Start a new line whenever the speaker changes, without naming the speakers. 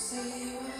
See you.